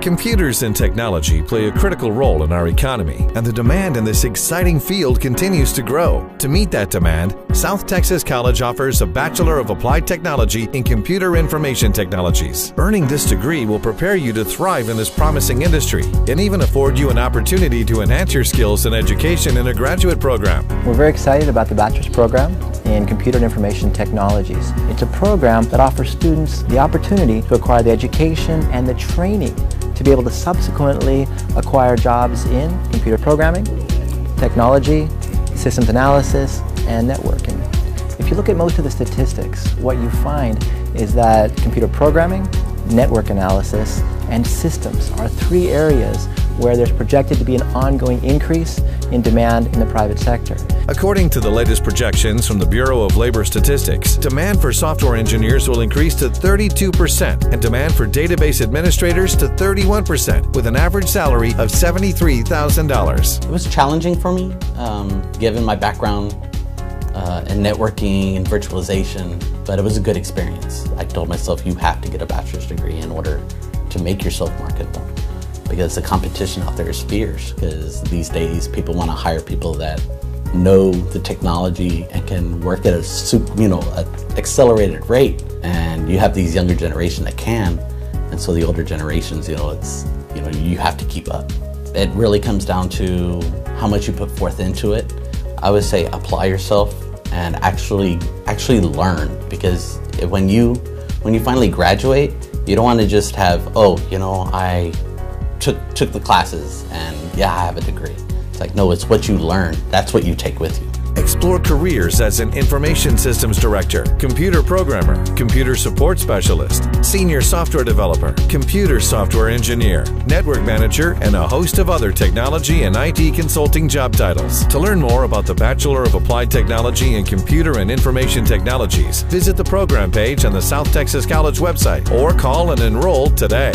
Computers and technology play a critical role in our economy, and the demand in this exciting field continues to grow. To meet that demand, South Texas College offers a Bachelor of Applied Technology in Computer Information Technologies. Earning this degree will prepare you to thrive in this promising industry and even afford you an opportunity to enhance your skills and education in a graduate program. We're very excited about the bachelor's program in Computer and Information Technologies. It's a program that offers students the opportunity to acquire the education and the training to be able to subsequently acquire jobs in computer programming, technology, systems analysis, and networking. If you look at most of the statistics, what you find is that computer programming, network analysis, and systems are three areas where there's projected to be an ongoing increase in demand in the private sector. According to the latest projections from the Bureau of Labor Statistics, demand for software engineers will increase to 32% and demand for database administrators to 31%, with an average salary of $73,000. It was challenging for me, um, given my background uh, in networking and virtualization, but it was a good experience. I told myself, you have to get a bachelor's degree in order to make yourself marketable because the competition out there is fierce because these days people want to hire people that know the technology and can work at a super, you know, accelerated rate. And you have these younger generation that can, and so the older generations, you know, it's you know you have to keep up. It really comes down to how much you put forth into it. I would say apply yourself and actually actually learn because when you when you finally graduate, you don't want to just have oh you know I took took the classes and yeah I have a degree. It's like no, it's what you learn. That's what you take with you. Explore careers as an information systems director, computer programmer, computer support specialist, senior software developer, computer software engineer, network manager, and a host of other technology and IT consulting job titles. To learn more about the Bachelor of Applied Technology in Computer and Information Technologies, visit the program page on the South Texas College website or call and enroll today.